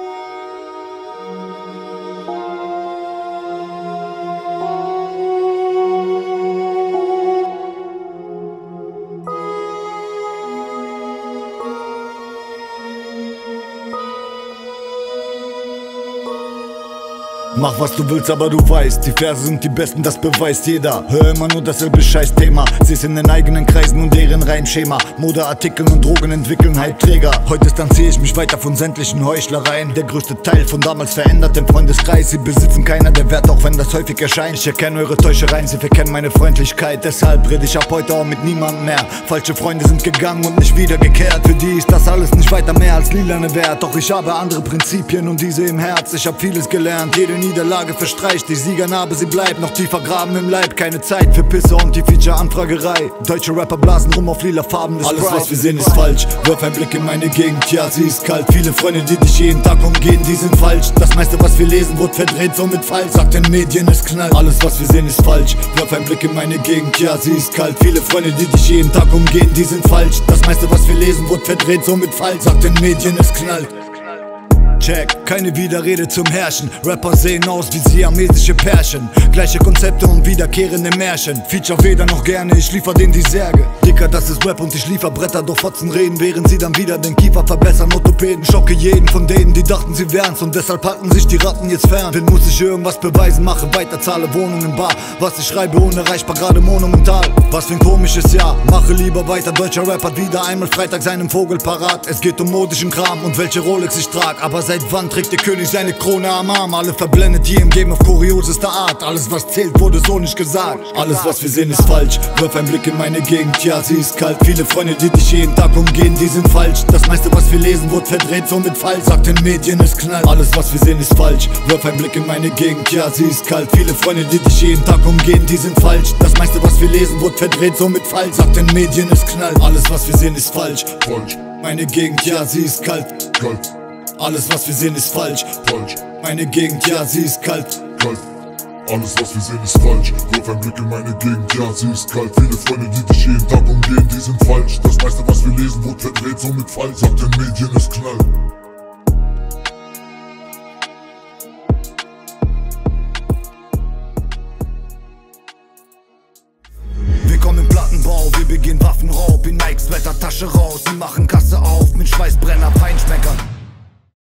you Mach was du willst, aber du weißt, die Verse sind die besten, das beweist jeder. Hör immer nur dasselbe Scheiß-Thema. Sieh's in den eigenen Kreisen und deren Reimschema. Modeartikeln und Drogen entwickeln Hype-Träger. Heute distanziere ich mich weiter von sämtlichen Heuchlereien. Der größte Teil von damals verändert den Freundeskreis. Sie besitzen keiner der Wert, auch wenn das häufig erscheint. Ich erkenne eure Täuschereien, sie verkennen meine Freundlichkeit. Deshalb rede ich ab heute auch mit niemandem mehr. Falsche Freunde sind gegangen und nicht wiedergekehrt. Für die ist das alles nicht weiter mehr als lilane Wert. Doch ich habe andere Prinzipien und diese im Herz. Ich hab vieles gelernt. Jede Niederlage verstreicht die Siegernarbe, sie bleibt noch tiefer graben im Leib. Keine Zeit für Pisse und die Feature-Anfragerei. Deutsche Rapper blasen rum auf lila Farben des Alles, was wir sehen, ist falsch. Wirf ein Blick in meine Gegend, ja, sie ist kalt. Viele Freunde, die dich jeden Tag umgehen, die sind falsch. Das meiste, was wir lesen, wird verdreht, somit falsch. Sagt den Medien, es knallt. Alles, was wir sehen, ist falsch. Wirf ein Blick in meine Gegend, ja, sie ist kalt. Viele Freunde, die dich jeden Tag umgehen, die sind falsch. Das meiste, was wir lesen, wird verdreht, somit falsch. Sagt den Medien, es knallt. Check, keine Widerrede zum Herrschen. Rapper sehen aus wie siamesische Pärchen. Gleiche Konzepte und wiederkehrende Märchen. Feature weder noch gerne, ich liefer denen die Särge. Dicker, das ist Rap und ich liefer Bretter, doch Fotzen reden, während sie dann wieder den Kiefer verbessern. Orthopäden schocke jeden von denen, die dachten, sie wären's. Und deshalb halten sich die Ratten jetzt fern. Wenn muss ich irgendwas beweisen, mache weiter, zahle Wohnungen bar. Was ich schreibe, unerreichbar, gerade monumental. Was für ein komisches Jahr, mache lieber weiter. Deutscher Rap hat wieder einmal Freitag seinen Vogel parat. Es geht um modischen Kram und welche Rolex ich trag. Aber Seit wann trägt der König seine Krone am Arm? Alle verblendet hier im Game auf kuriosester Art. Alles was zählt wurde so nicht gesagt. Alles was wir sehen ist falsch. Wirf ein Blick in meine Gegend, ja sie ist kalt. Viele Freunde, die dich jeden Tag umgehen, die sind falsch. Das meiste was wir lesen, wird verdreht, somit falsch. Sagt den Medien, es knallt. Alles was wir sehen ist falsch. Wirf ein Blick in meine Gegend, ja sie ist kalt. Viele Freunde, die dich jeden Tag umgehen, die sind falsch. Das meiste was wir lesen, wird verdreht, somit falsch. Sagt den Medien, es knallt. Alles was wir sehen ist falsch. Falsch. Meine Gegend, ja sie ist kalt. Kalt. Alles was wir sehen ist falsch. Falsch. Meine Gegend, ja, sie ist kalt. Kalt. Alles was wir sehen ist falsch. Wirf ein Blick in meine Gegend, ja, sie ist kalt. Viele Freunde, die dich jeden Tag umgehen, die sind falsch. Das meiste, was wir lesen, wird verdreht, somit falsch. Sagt den Medien, es knallt. Willkommen im Plattenbau, wir beginnen Waffenraub in Nikes Wettertasche raus. Sie machen Kasse auf mit Schweißbrenner, Feinschmecker.